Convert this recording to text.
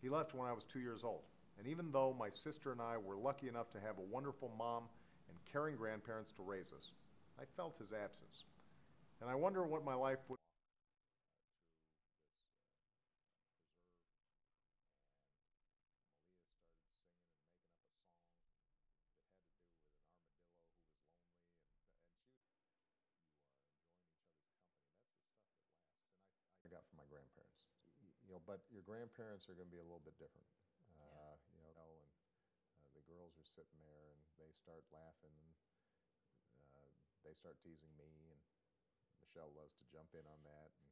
He left when I was two years old. And even though my sister and I were lucky enough to have a wonderful mom and caring grandparents to raise us, I felt his absence. And I wonder what my life would I got from my grandparents. You know, but your grandparents are going to be a little bit different. Uh, You know, and uh, the girls are sitting there and they start laughing and uh, they start teasing me and Michelle loves to jump in on that. And